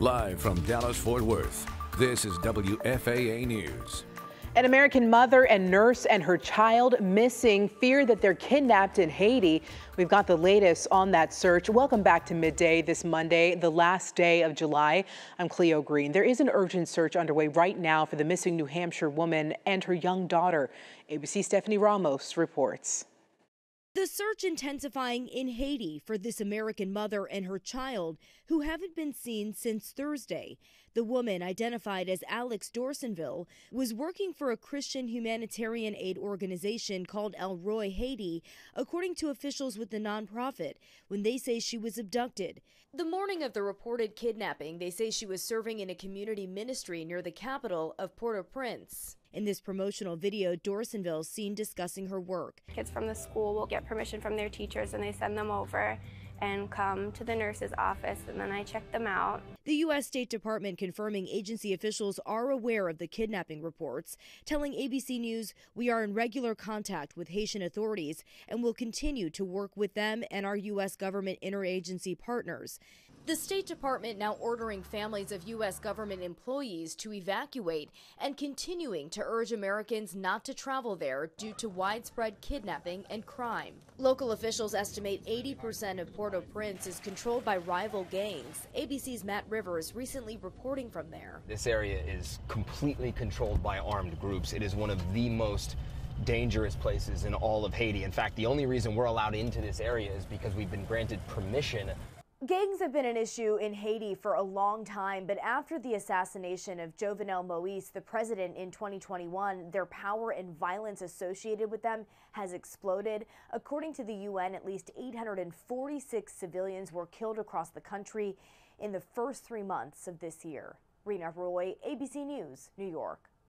Live from Dallas Fort Worth, this is WFAA News. An American mother and nurse and her child missing, fear that they're kidnapped in Haiti. We've got the latest on that search. Welcome back to midday this Monday, the last day of July. I'm Cleo Green. There is an urgent search underway right now for the missing New Hampshire woman and her young daughter. ABC Stephanie Ramos reports. The search intensifying in Haiti for this American mother and her child who haven't been seen since Thursday. The woman, identified as Alix Dorsainvil, was working for a Christian humanitarian aid organization called El Roi Haiti, according to officials with the nonprofit, when they say she was abducted. The morning of the reported kidnapping, they say she was serving in a community ministry near the capital of Port au Prince. In this promotional video, Dorsainvil is seen discussing her work. Kids from the school will get permission from their teachers and they send them over and come to the nurse's office and then I check them out. The U.S. State Department confirming agency officials are aware of the kidnapping reports, telling ABC News we are in regular contact with Haitian authorities and will continue to work with them and our U.S. government interagency partners. The State Department now ordering families of U.S. government employees to evacuate and continuing to urge Americans not to travel there due to widespread kidnapping and crime. Local officials estimate 80% of Port au Prince is controlled by rival gangs. ABC's Matt Rivers recently reporting from there. This area is completely controlled by armed groups. It is one of the most dangerous places in all of Haiti. In fact, the only reason we're allowed into this area is because we've been granted permission Gangs have been an issue in Haiti for a long time, but after the assassination of Jovenel Moise, the president in 2021, their power and violence associated with them has exploded. According to the UN, at least 846 civilians were killed across the country in the first three months of this year. Rena Roy, ABC News, New York.